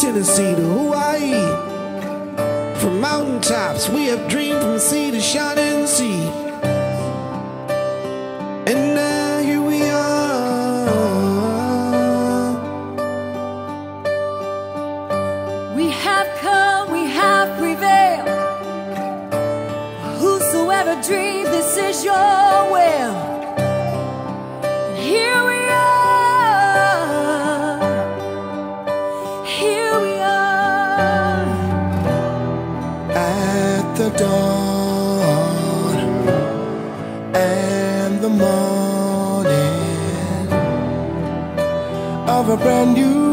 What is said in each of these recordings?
Tennessee to Hawaii. From mountaintops, we have dreamed from sea to shining sea. Dawn and the morning of a brand new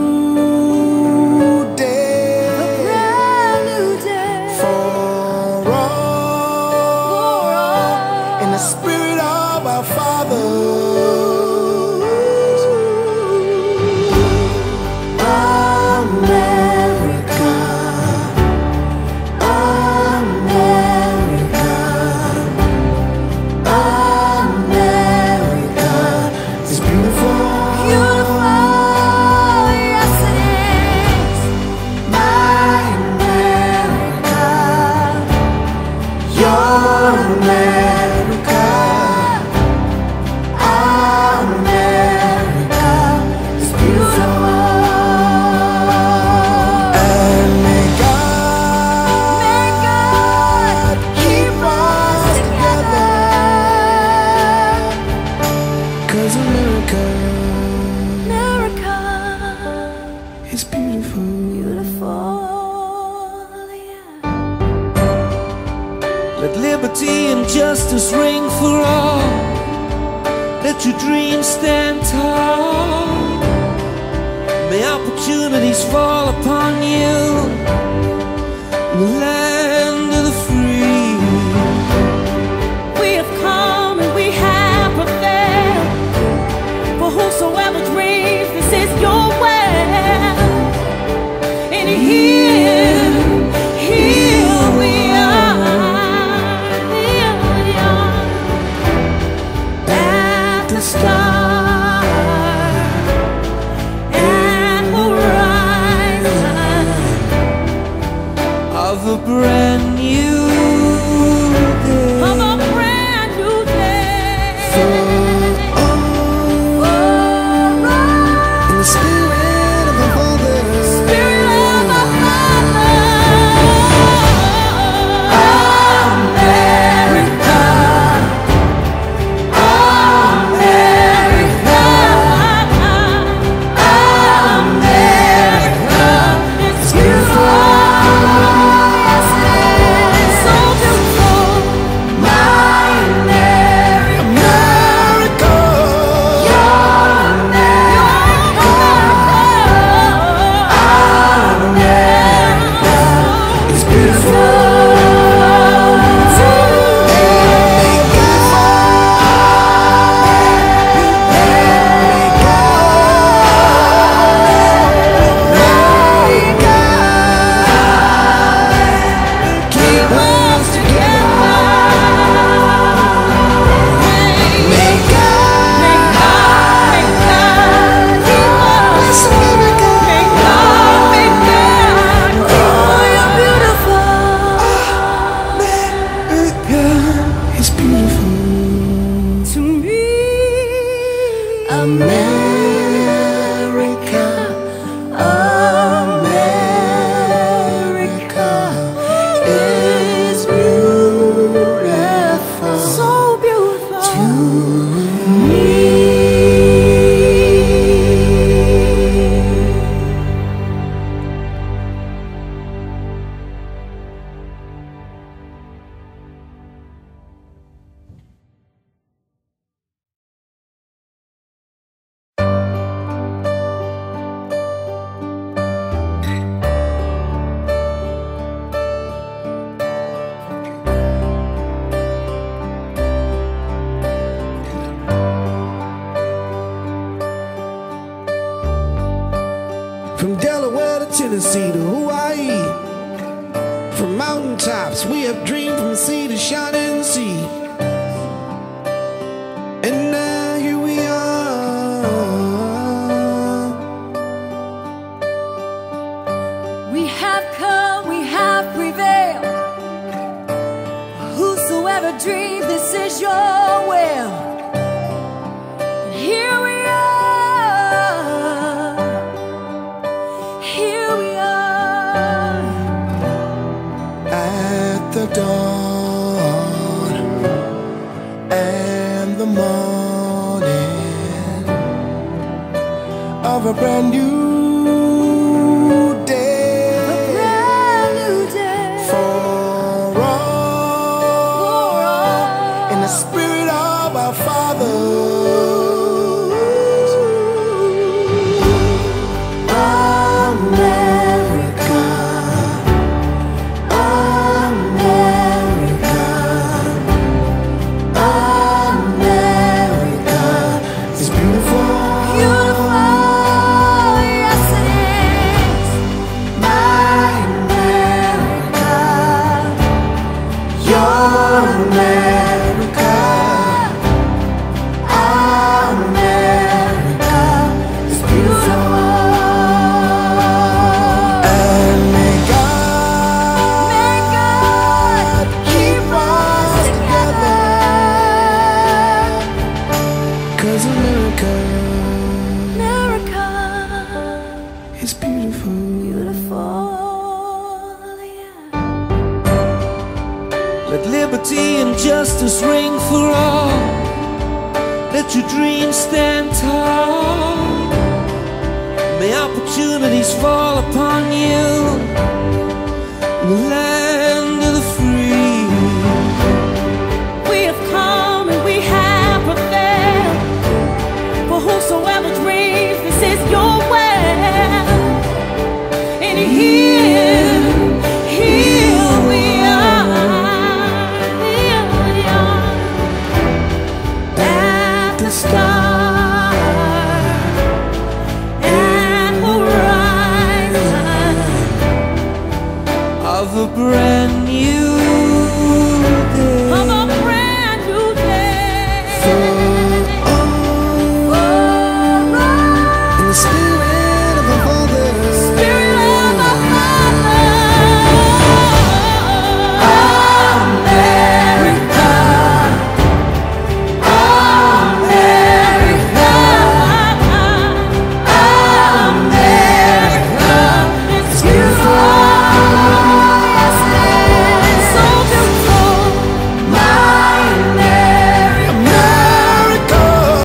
is beautiful. beautiful, yeah. Let liberty and justice ring for all. Let your dreams stand tall. May opportunities fall upon you. in Tennessee to Hawaii. From mountaintops, we have dreamed from sea to shining sea. And now here we are. We have come, we have prevailed. Whosoever dreamed, this is your will. Here and the morning of a brand new day. For all. in the spirit of our Father. America America, is beautiful. beautiful, yeah. Let liberty and justice ring for all. Let your dreams stand tall. May opportunities fall upon you. in at the start, and of a brand new